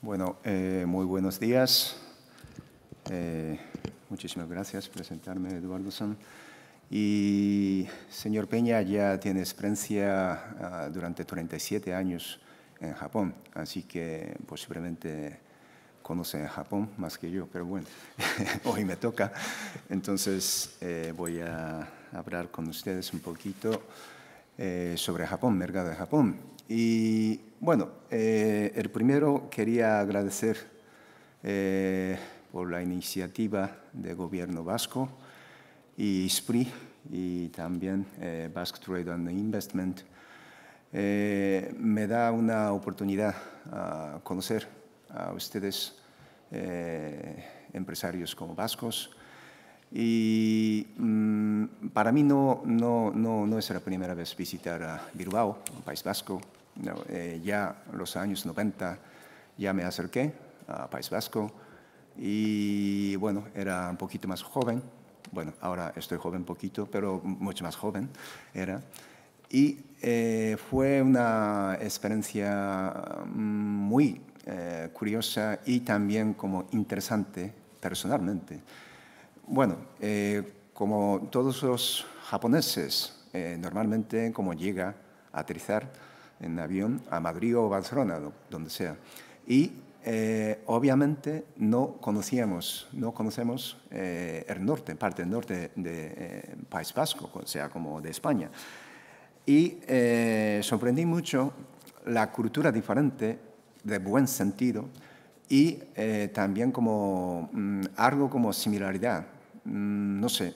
Bueno, eh, muy buenos días. Eh, muchísimas gracias por presentarme, Eduardo San. Y señor Peña ya tiene experiencia ah, durante 37 años en Japón, así que posiblemente conoce Japón más que yo, pero bueno, hoy me toca. Entonces eh, voy a hablar con ustedes un poquito eh, sobre Japón, mercado de Japón. Y bueno, eh, el primero quería agradecer por la iniciativa del gobierno vasco y SPRI y también Basque Trade and Investment. me da una oportunidad a conocer a ustedes, eh, empresarios como vascos. Y mm, para mí no, no, no, no, es la primera vez visitar a Bilbao, País Vasco. Eh, ya en los años 90 ya me acerqué a País Vasco y bueno, era un poquito más joven. Bueno, ahora estoy joven poquito, pero mucho más joven era. Y eh, fue una experiencia mm, muy eh, curiosa y también como interesante personalmente. Bueno, eh, como todos los japoneses, eh, normalmente como llega a aterrizar en avión a Madrid o Barcelona, donde sea. Y obviamente no conocíamos, no conocemos el norte, parte del norte de País Vasco, o sea, como de España. Y sorprendí mucho la cultura diferente de buen sentido y eh, también como mm, algo como similaridad. Mm, no sé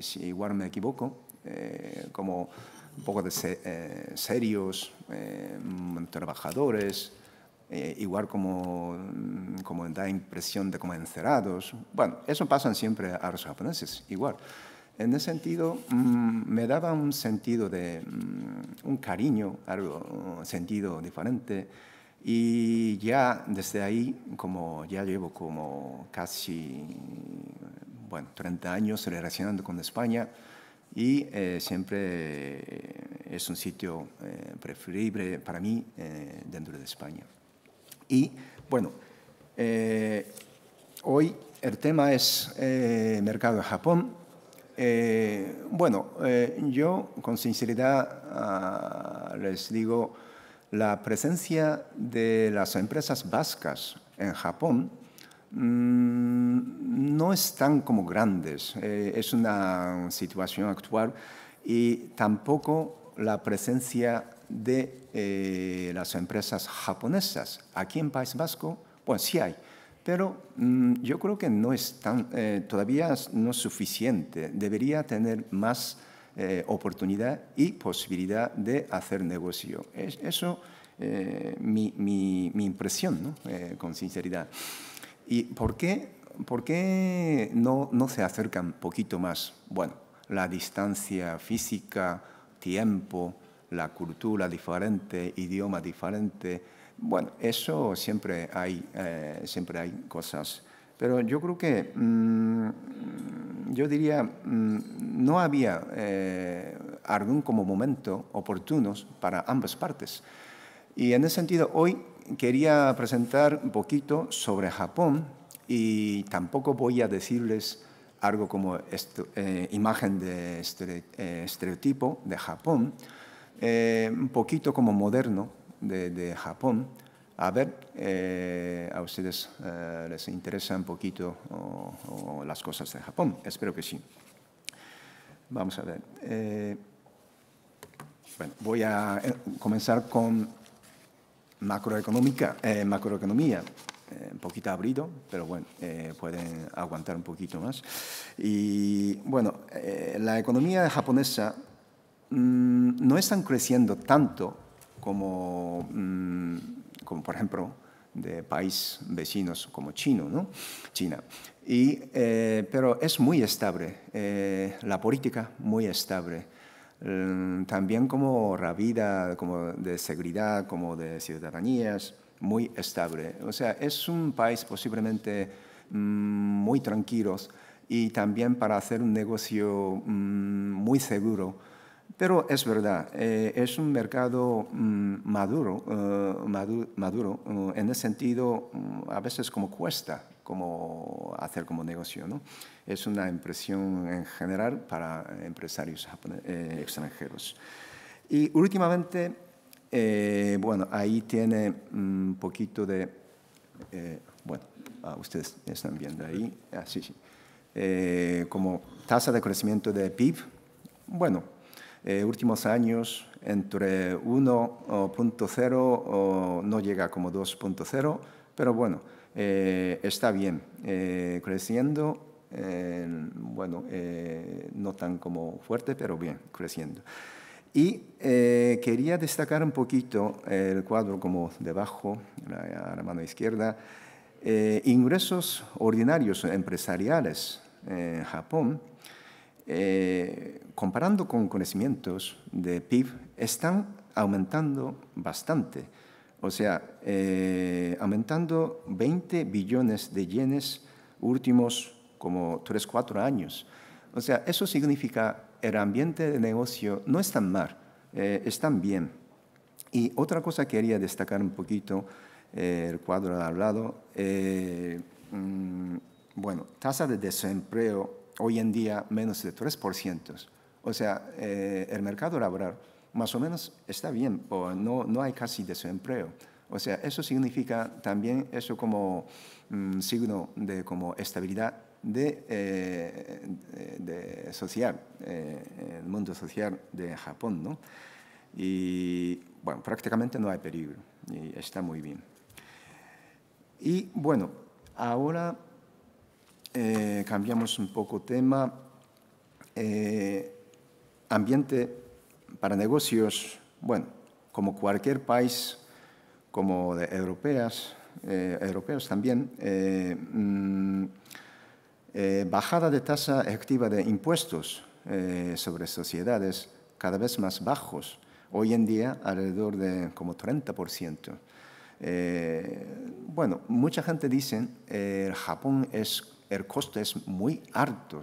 si igual me equivoco, eh, como un poco de eh, serios, mm, trabajadores, igual como, como da impresión de como encerrados. Bueno, eso pasa siempre a los japoneses, igual. En ese sentido, me daba un sentido de un cariño, algo, un sentido diferente y ya desde ahí, como ya llevo como casi, bueno, 30 años relacionando con España y eh, siempre es un sitio eh, preferible para mí eh, dentro de España. Y bueno, hoy el tema es mercado de Japón. bueno, yo con sinceridad ah, les digo, la presencia de las empresas vascas en Japón mm, no es tan como grandes, eh, es una situación actual y tampoco la presencia de eh, las empresas japonesas. Aquí en País Vasco, pues sí hay, pero mm, yo creo que no es tan, eh, todavía no es suficiente, debería tener más oportunidad y posibilidad de hacer negocio. Es, eso mi, impresión, con sinceridad. ¿Y por qué, por qué no, no se acercan un poquito más? Bueno, la distancia física, tiempo, la cultura diferente, idioma diferente. Bueno, eso siempre hay, siempre hay cosas. Pero yo creo que mm, yo diría, mm, no había eh, algún como momento oportuno para ambas partes. Y en ese sentido, hoy quería presentar un poquito sobre Japón y tampoco voy a decirles algo como eh, imagen de eh, estereotipo de Japón, un poquito como moderno de, Japón, a ver, eh, a ustedes eh, les interesa un poquito las cosas de Japón. Espero que sí. Vamos a ver. Eh, bueno, voy a comenzar con macroeconómica, macroeconomía. un poquito abrido, pero bueno, pueden aguantar un poquito más. Y bueno, la economía japonesa mm, no están creciendo tanto como mm, como por ejemplo de países vecinos como Chino, ¿no? China. Y, eh, pero es muy estable, eh, la política muy estable. Mm, también como la vida como de seguridad, como de ciudadanías, muy estable. O sea, es un país posiblemente mm, muy tranquilo y también para hacer un negocio mm, muy seguro Pero es verdad, eh, es un mercado mm, maduro, maduro, en ese sentido mm, a veces como cuesta como hacer como negocio. ¿no? Es una impresión en general para empresarios extranjeros. Y últimamente, bueno, ahí tiene un poquito de, bueno, ah, ustedes están viendo ahí, ah, sí, sí. Eh, como tasa de crecimiento de PIB, bueno, eh, últimos años entre 1.0 no llega como 2.0, pero bueno, eh, está bien, creciendo, bueno, no tan como fuerte, pero bien, creciendo. Y quería destacar un poquito el cuadro como debajo, a la mano izquierda, eh, ingresos ordinarios empresariales en Japón, eh, comparando con conocimientos de PIB, están aumentando bastante. O sea, eh, aumentando 20 billones de yenes últimos como 3, 4 años. O sea, eso significa el ambiente de negocio no es tan mal, están bien. Y otra cosa que quería destacar un poquito el cuadro al lado. Eh, mm, bueno, tasa de desempleo hoy en día menos de 3%. O sea, eh, el mercado laboral más o menos está bien, no, no hay casi desempleo. O sea, eso significa también eso como mm, signo de como estabilidad de, eh, de social, el mundo social de Japón, ¿no? Y bueno, prácticamente no hay peligro y está muy bien. Y bueno, ahora eh, cambiamos un poco tema. Eh, ambiente para negocios, bueno, como cualquier país, como de europeas, eh, europeos también, mm, bajada de tasa efectiva de impuestos sobre sociedades cada vez más bajos, hoy en día alrededor de como 30%. Eh, bueno, mucha gente dice eh, Japón es, el costo es muy alto,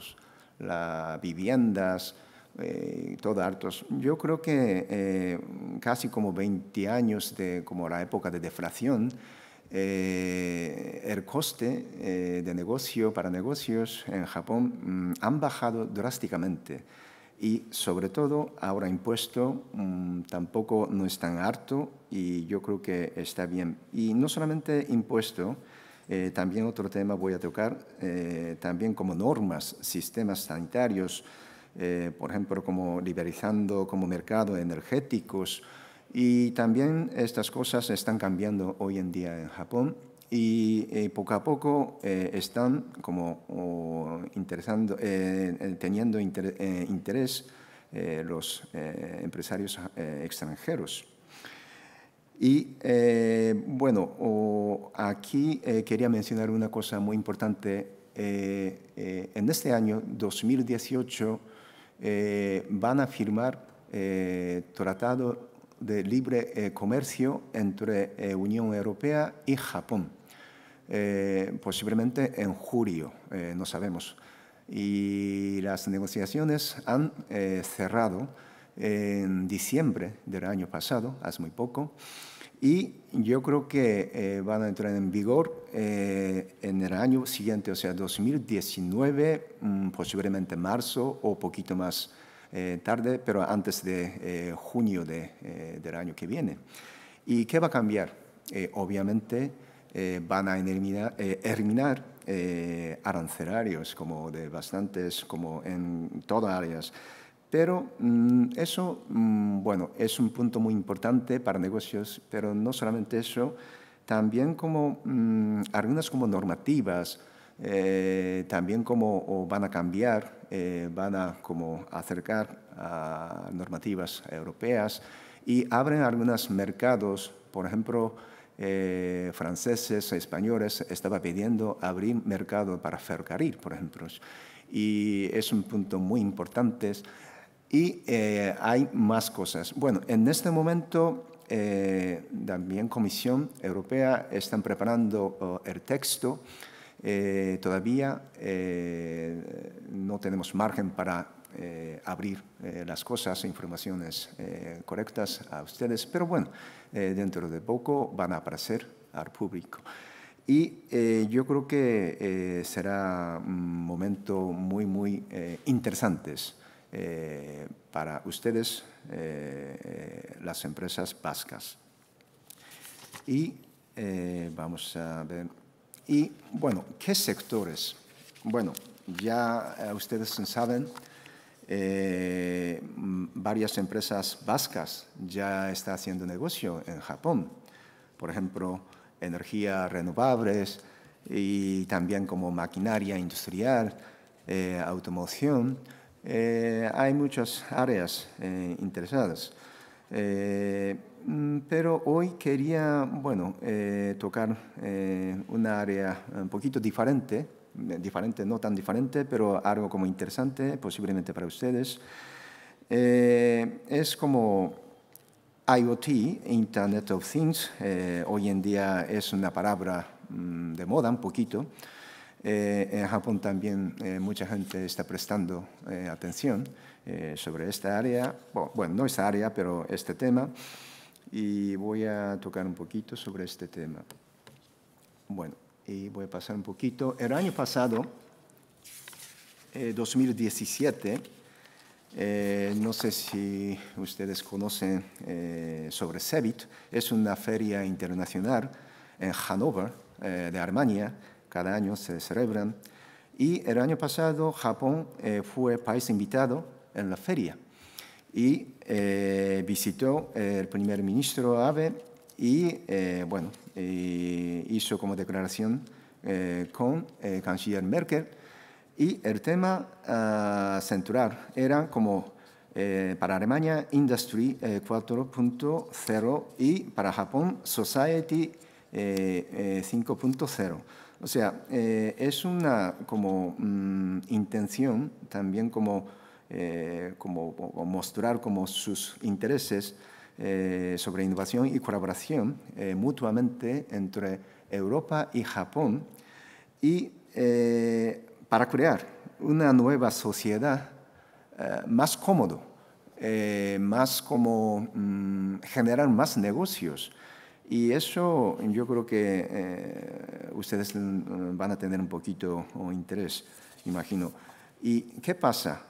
las viviendas, eh, todo altos. Yo creo que eh, casi como 20 años de como la época de deflación, el coste de negocio para negocios en Japón mm, han bajado drásticamente y sobre todo ahora impuesto mm, tampoco no es tan alto y yo creo que está bien. Y no solamente impuesto, eh, también otro tema voy a tocar, eh, también como normas, sistemas sanitarios, eh, por ejemplo, como liberalizando como mercado energéticos y también estas cosas están cambiando hoy en día en Japón y eh, poco a poco eh, están como interesando, eh, teniendo interés los empresarios extranjeros. Y bueno, aquí quería mencionar una cosa muy importante. en este año 2018 van a firmar tratado de libre comercio entre Unión Europea y Japón. Eh, posiblemente en julio, eh, no sabemos. Y las negociaciones han eh, cerrado en diciembre del año pasado, hace muy poco, y yo creo que van a entrar en vigor en el año siguiente, o sea, 2019, mm, posiblemente marzo o poquito más tarde, pero antes de junio de, del año que viene. ¿Y qué va a cambiar? obviamente, eh, van a eliminar, eh, eliminar eh, arancelarios como de bastantes, como en todas áreas. Pero mm, eso, mm, bueno, es un punto muy importante para negocios, pero no solamente eso, también como mm, algunas como normativas, también como van a cambiar, van a como acercar a normativas europeas y abren algunos mercados, por ejemplo, eh, franceses, españoles, estaba pidiendo abrir mercado para ferrocarril, por ejemplo. Y es un punto muy importante. Y eh, hay más cosas. Bueno, en este momento eh, también Comisión Europea están preparando oh, el texto. todavía no tenemos margen para eh, abrir eh, las cosas, informaciones correctas a ustedes, pero bueno, dentro de poco van a aparecer al público. Y yo creo que será un momento muy, muy interesante para ustedes, las empresas vascas. Y vamos a ver. Y bueno, ¿qué sectores? Bueno, ya eh, ustedes saben, eh, varias empresas vascas ya están haciendo negocio en Japón. Por ejemplo, energías renovables y también como maquinaria industrial, eh, automoción. Hay muchas áreas interesadas. Mm, pero hoy quería, bueno, tocar una área un poquito diferente diferente, no tan diferente, pero algo como interesante, posiblemente para ustedes. Eh, es como IoT, Internet of Things, eh, hoy en día es una palabra mm, de moda un poquito. Eh, en Japón también mucha gente está prestando atención sobre esta área, bueno, no esta área, pero este tema, y voy a tocar un poquito sobre este tema. Bueno, y voy a pasar un poquito. El año pasado, 2017, eh, eh, no sé si ustedes conocen eh, sobre CEBIT, es una feria internacional en Hannover, de Alemania, cada año se celebran. Y el año pasado Japón fue país invitado en la feria y visitó el primer ministro Abe y eh, bueno, eh, hizo como declaración eh, con el canciller Merkel y el tema uh, central era como para Alemania Industry 4.0 y para Japón Society 5.0. O sea, es una como mm, intención también como, como, como, mostrar como sus intereses eh, sobre innovación y colaboración eh, mutuamente entre Europa y Japón y eh, para crear una nueva sociedad más cómodo, más como mm, generar más negocios. Y eso yo creo que ustedes van a tener un poquito de interés, imagino. ¿Y qué pasa?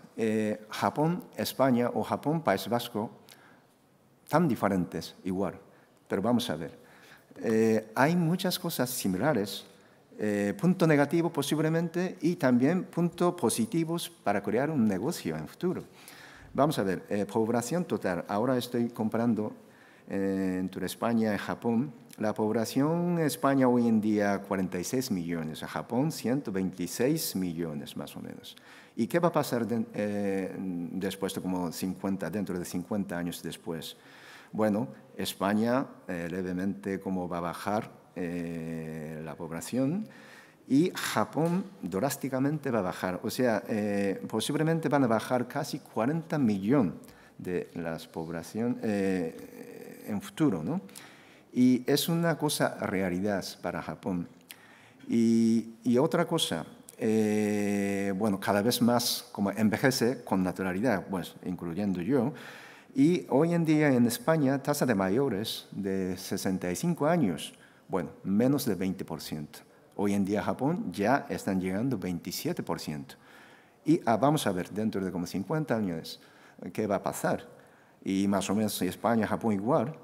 Japón, España o Japón, País Vasco, tan diferentes igual, pero vamos a ver. Eh, hay muchas cosas similares, eh, punto negativo posiblemente y también puntos positivos para crear un negocio en futuro. Vamos a ver, eh, población total. Ahora estoy comparando entre España y Japón. La población en España hoy en día 46 millones, en Japón 126 millones más o menos. ¿Y qué va a pasar después de como 50, dentro de 50 años después? Bueno, España eh, levemente como va a bajar eh, la población y Japón drásticamente va a bajar. O sea, eh, posiblemente van a bajar casi 40 millones de la población en futuro, ¿no? Y es una cosa realidad para Japón. Y, y otra cosa, bueno, cada vez más como envejece con naturalidad, pues incluyendo yo, y hoy en día en España, tasa de mayores de 65 años, bueno, menos del 20%. Hoy en día Japón ya están llegando 27%. Y ah, vamos a ver dentro de como 50 años qué va a pasar. Y más o menos España, Japón igual,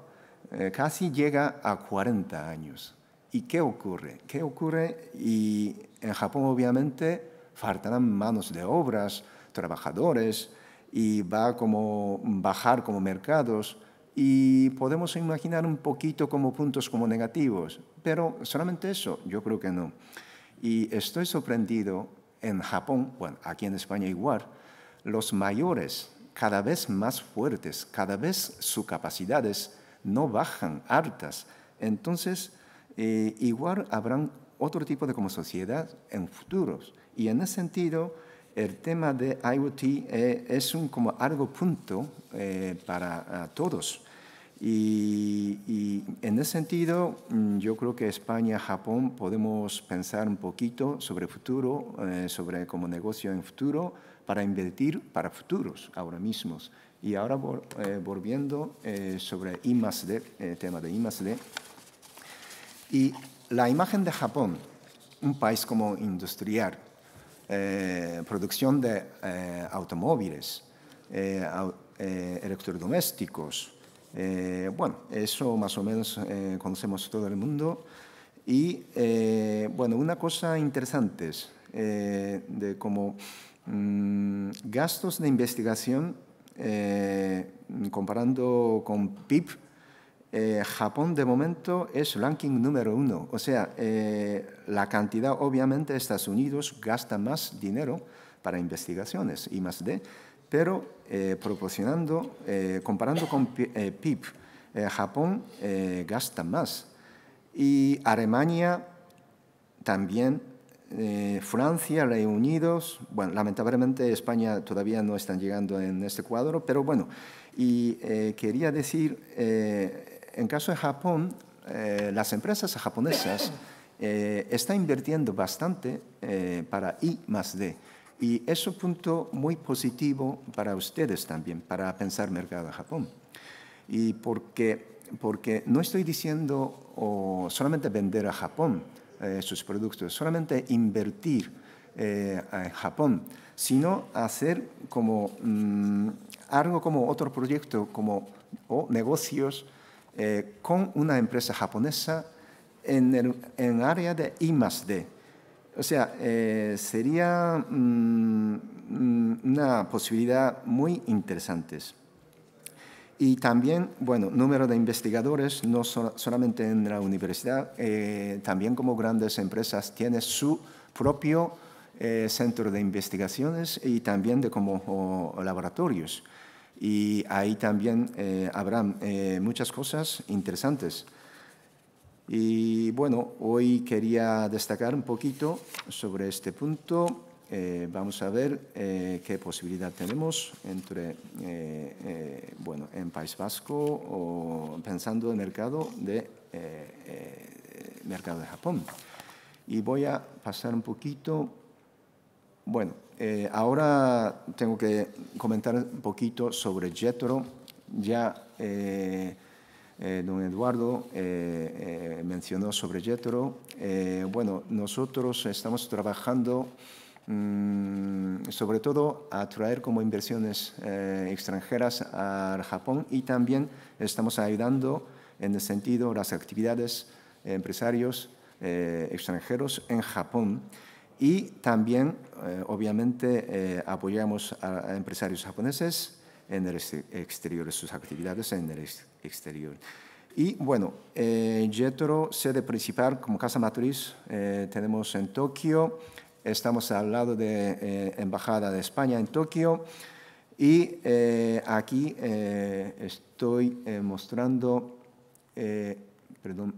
eh, casi llega a 40 años. ¿Y qué ocurre? ¿Qué ocurre? Y en Japón obviamente faltarán manos de obras, trabajadores, y va como bajar como mercados y podemos imaginar un poquito como puntos como negativos, pero solamente eso, yo creo que no. Y estoy sorprendido en Japón, bueno, aquí en España igual, los mayores cada vez más fuertes, cada vez sus capacidades no bajan altas. Entonces, eh, igual habrán otro tipo de como sociedad en futuros. Y en ese sentido, el tema de IoT eh, es un como algo punto eh, para todos. Y, en ese sentido, mm, yo creo que España, Japón, podemos pensar un poquito sobre el futuro, sobre como negocio en futuro, para invertir para futuros ahora mismos. Y ahora eh, volviendo eh, sobre I D, el tema de I D. Y la imagen de Japón, un país como industrial, producción de automóviles, electrodomésticos, eh, bueno, eso más o menos eh, conocemos todo el mundo. Y eh, bueno, una cosa interesante es de como mm, gastos de investigación comparando con PIB, Japón de momento es ranking número uno. O sea, la cantidad, obviamente, Estados Unidos gasta más dinero para investigaciones y más de, pero eh, proporcionando, eh, comparando con PIB, eh, Japón gasta más. Y Alemania también, Francia, Reino Unido, bueno, lamentablemente España todavía no están llegando en este cuadro, pero bueno, y quería decir, en caso de Japón, las empresas japonesas están invirtiendo bastante para I más D. Y es un punto muy positivo para ustedes también, para pensar mercado de Japón. Y porque, porque no estoy diciendo solamente vender a Japón eh, sus productos, solamente invertir eh, en Japón, sino hacer como mm, algo como otro proyecto como, o negocios eh, con una empresa japonesa en el en área de I o sea, sería mm, mm, una posibilidad muy interesante. Y también, bueno, número de investigadores, no solamente en la universidad, eh, también como grandes empresas tienen su propio eh, centro de investigaciones y también de como laboratorios. Y ahí también habrá muchas cosas interesantes. Y bueno, hoy quería destacar un poquito sobre este punto. Eh, vamos a ver eh, qué posibilidad tenemos entre, eh, bueno, en País Vasco o pensando en el mercado de, mercado de Japón. Y voy a pasar un poquito, bueno, ahora tengo que comentar un poquito sobre Jetro. Ya eh, don Eduardo eh, eh, mencionó sobre Jetro. bueno, nosotros estamos trabajando sobre todo a traer como inversiones extranjeras al Japón y también estamos ayudando en el sentido las actividades empresarios extranjeros en Japón y también obviamente apoyamos a empresarios japoneses en el exterior, sus actividades en el exterior. Y bueno, eh, Jetro, sede principal como casa matriz, eh, tenemos en Tokio, estamos al lado de eh, Embajada de España en Tokio y eh, aquí estoy mostrando, perdón,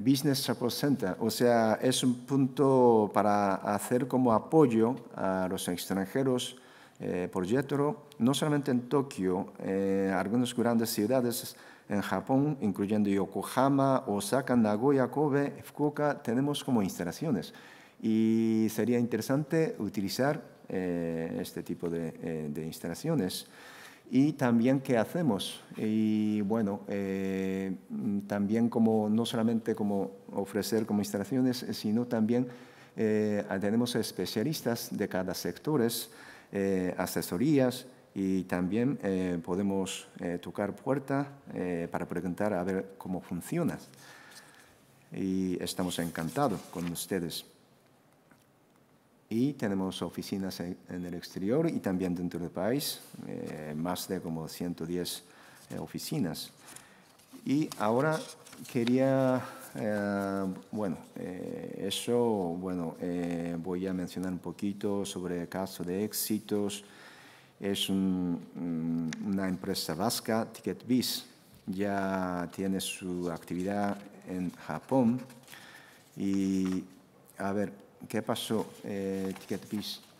Business Support Center, o sea, es un punto para hacer como apoyo a los extranjeros eh, por Jetro, no solamente en Tokio, eh, algunas grandes ciudades en Japón, incluyendo Yokohama, Osaka, Nagoya, Kobe, Fukuoka, tenemos como instalaciones. Y sería interesante utilizar eh, este tipo de, de, instalaciones. Y también qué hacemos. Y bueno, también como no solamente como ofrecer como instalaciones, sino también tenemos especialistas de cada sector eh, asesorías y también eh, podemos eh, tocar puerta para preguntar a ver cómo funciona. Y estamos encantados con ustedes. Y tenemos oficinas en, el exterior y también dentro del país, más de como 110 oficinas. Y ahora quería eh, bueno, eh, eso, bueno, eh, voy a mencionar un poquito sobre el caso de éxitos. Es una empresa vasca, TicketBiz, ya tiene su actividad en Japón. Y a ver, ¿qué pasó? TicketBiz.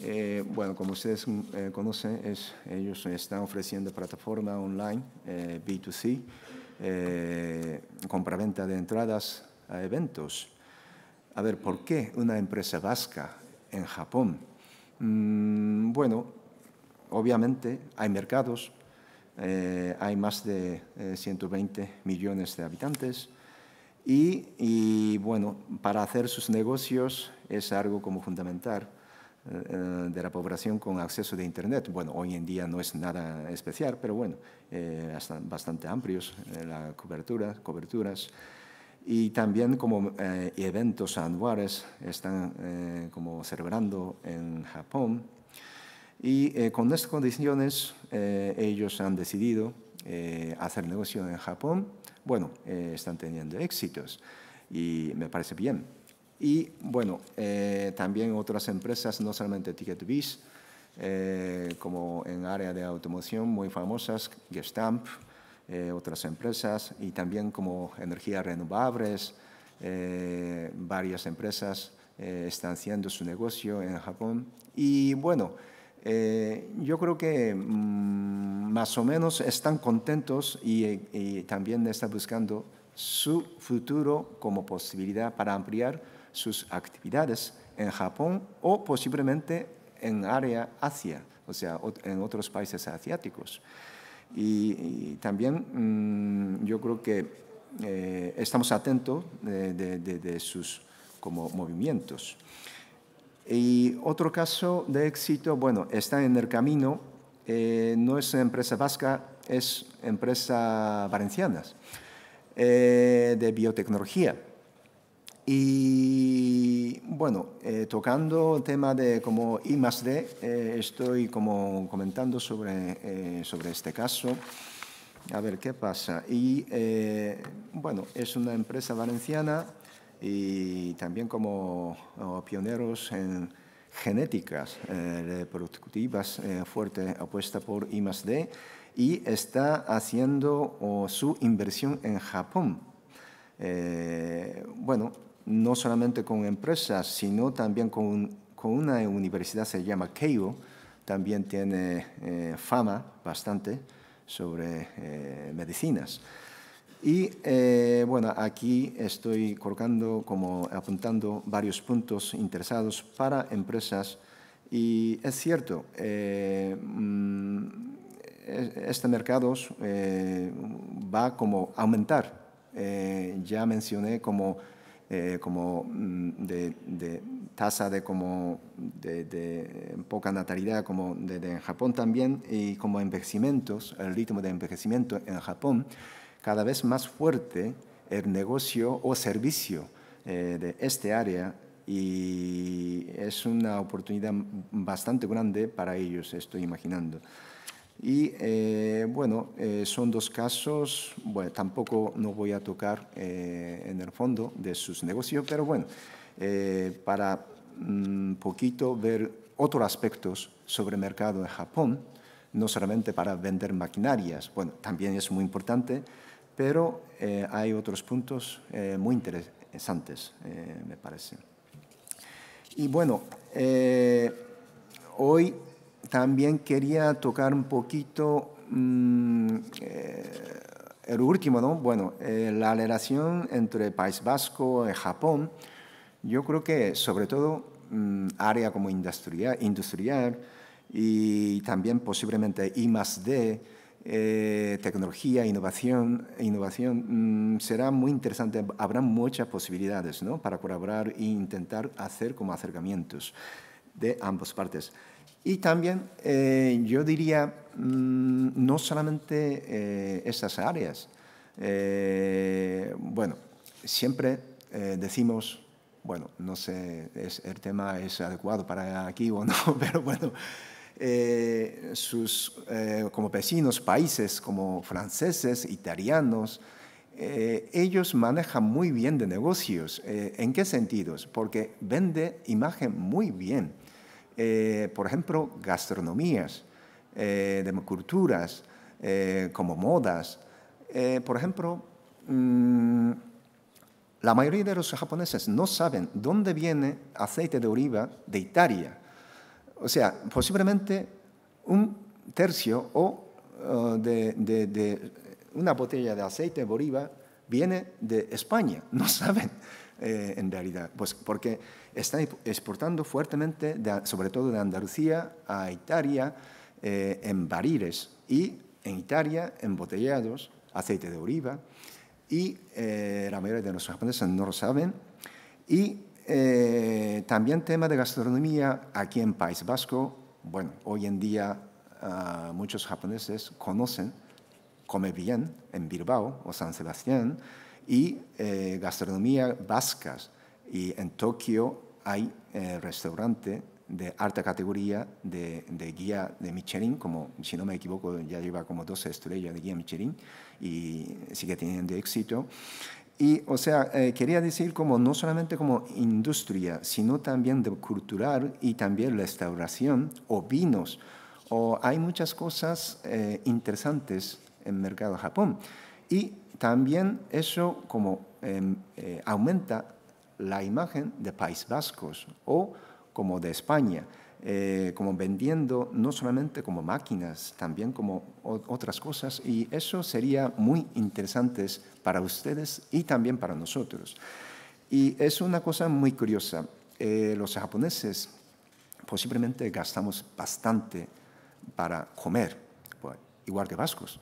Eh, bueno, como ustedes eh, conocen, ellos están ofreciendo plataforma online eh, B2C, compraventa de entradas a eventos. A ver, ¿por qué una empresa vasca en Japón? Mm, bueno, obviamente hay mercados, hay más de 120 millones de habitantes y, y, bueno, para hacer sus negocios es algo como fundamental eh, de la población con acceso de Internet. Bueno, hoy en día no es nada especial, pero bueno, eh, bastante amplios eh, las cobertura, coberturas. Y también como eventos anuales están como celebrando en Japón. Y con estas condiciones ellos han decidido hacer negocio en Japón. Bueno, están teniendo éxitos y me parece bien. Y bueno, eh, también otras empresas, no solamente TicketBiz, eh, como en área de automoción muy famosas, Gestamp, eh, otras empresas, y también como energías renovables, varias empresas están haciendo su negocio en Japón. Y bueno, yo creo que mm, más o menos están contentos y, y también están buscando su futuro como posibilidad para ampliar sus actividades en Japón o posiblemente en área Asia, o sea, en otros países asiáticos. Y, también mm, yo creo que eh, estamos atentos de, sus como movimientos. Y otro caso de éxito, bueno, está en el camino, eh, no es empresa vasca, es empresa valenciana eh, de biotecnología. Y bueno, eh, tocando el tema de como I más D, eh, estoy como comentando sobre, eh, sobre este caso. A ver qué pasa. Y bueno, es una empresa valenciana y también como pioneros en genéticas reproductivas, fuerte apuesta por I D y está haciendo su inversión en Japón. bueno, no solamente con empresas, sino también con, con una universidad, se llama Keio, también tiene eh, fama bastante sobre eh, medicinas. Y eh, bueno, aquí estoy colocando, como apuntando varios puntos interesados para empresas. Y es cierto, mm, e-, este mercado va como a aumentar. ya mencioné como eh, como mm, de, tasa de, como de, poca natalidad como de, en Japón también y como envejecimientos, el ritmo de envejecimiento en Japón, cada vez más fuerte el negocio o servicio eh, de este área y es una oportunidad bastante grande para ellos, estoy imaginando. Y eh, bueno, eh, son dos casos, bueno, tampoco no voy a tocar eh, en el fondo de sus negocios, pero bueno, para un mm, poquito ver otros aspectos sobre el mercado de Japón, no solamente para vender maquinarias, bueno, también es muy importante, pero hay otros puntos muy interesantes, me parece. Y bueno, hoy también quería tocar un poquito mm, eh, el último, ¿no? Bueno, eh, la relación entre País Vasco y Japón. Yo creo que sobre todo mm, área como industrial, y también posiblemente I más eh, tecnología, innovación, innovación mm, será muy interesante. Habrá muchas posibilidades ¿no? para colaborar e intentar hacer como acercamientos de ambas partes. Y también eh, yo diría, mm, no solamente eh, áreas. Eh, bueno, siempre decimos, bueno, no sé, es, el tema es adecuado para aquí o no, pero bueno, sus como vecinos países como franceses, italianos, ellos manejan muy bien de negocios. ¿En qué sentidos? Porque vende imagen muy bien. Eh, por ejemplo, gastronomías, eh, culturas, eh, como modas. Eh, por ejemplo, mm, la mayoría de los japoneses no saben dónde viene aceite de oliva de Italia. O sea, posiblemente un tercio o uh, de, de, una botella de aceite de oliva viene de España. No saben eh, en realidad, pues porque están exportando fuertemente, sobre todo de Andalucía a Italia, eh, en barriles y en Italia embotellados, aceite de oliva, y eh, la mayoría de los japoneses no lo saben. Y eh, también tema de gastronomía aquí en País Vasco. Bueno, hoy en día ah, muchos japoneses conocen, come bien en Bilbao o San Sebastián, y eh, gastronomía vascas. Y en Tokio hay restaurante de alta categoría de, guía de Michelin, como si no me equivoco ya lleva como 12 estrellas de guía Michelin y sigue teniendo éxito. Y, o sea, eh, quería decir como no solamente como industria, sino también de cultural y también restauración o vinos. O hay muchas cosas eh, interesantes en el mercado Japón. Y también eso como em, eh, aumenta la imagen de País Vascos o como de España, eh, como vendiendo no solamente como máquinas, también como otras cosas, y eso sería muy interesante para ustedes y también para nosotros. Y es una cosa muy curiosa. Eh, los japoneses posiblemente gastamos bastante para comer, igual que vascos,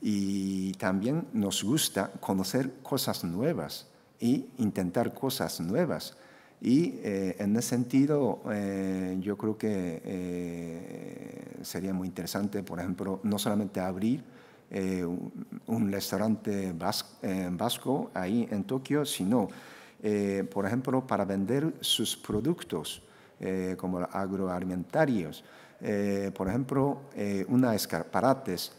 y también nos gusta conocer cosas nuevas y intentar cosas nuevas. Y eh, en ese sentido, eh, yo creo que eh, sería muy interesante, por ejemplo, no solamente abrir un, restaurante vasco ahí en Tokio, sino, por ejemplo, para vender sus productos como agroalimentarios. por ejemplo, una escaparates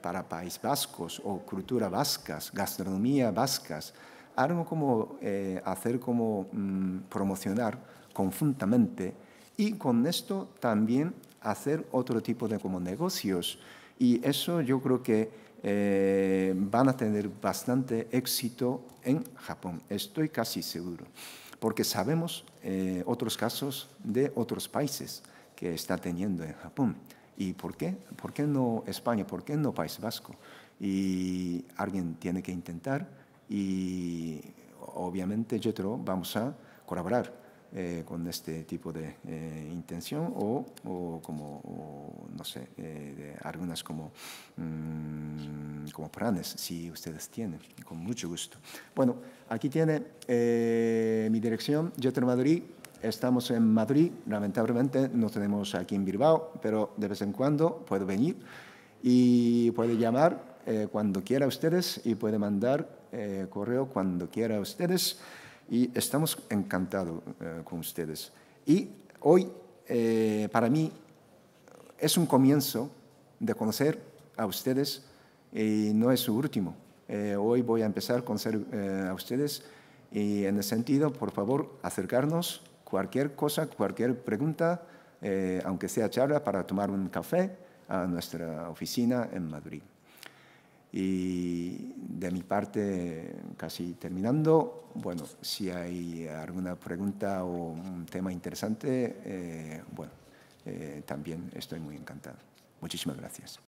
para países vascos o cultura vascas, gastronomía vascas, algo como eh, hacer como mm, promocionar conjuntamente y con esto también hacer otro tipo de como negocios. Y eso yo creo que eh, van a tener bastante éxito en Japón, estoy casi seguro, porque sabemos eh, otros casos de otros países que está teniendo en Japón. ¿Y por qué? ¿Por qué no España? ¿Por qué no País Vasco? Y alguien tiene que intentar y obviamente Jetro vamos a colaborar eh, con este tipo de eh, intención o, como, no sé, eh, algunas como, mm, como planes, si ustedes tienen, con mucho gusto. Bueno, aquí tiene mi dirección, Jetro Madrid. Estamos en Madrid, lamentablemente no tenemos aquí en Bilbao, pero de vez en cuando puedo venir y puede llamar cuando quiera ustedes y puede mandar eh, correo cuando quiera ustedes y estamos encantados eh, con ustedes. Y hoy, eh, para mí, es un comienzo de conocer a ustedes y no es su último. hoy voy a empezar a conocer a ustedes y en ese sentido, por favor, acercarnos cualquier cosa, cualquier pregunta, aunque sea charla, para tomar un café a nuestra oficina en Madrid. Y de mi parte, casi terminando, bueno, si hay alguna pregunta o un tema interesante, eh, bueno, eh, también estoy muy encantado. Muchísimas gracias.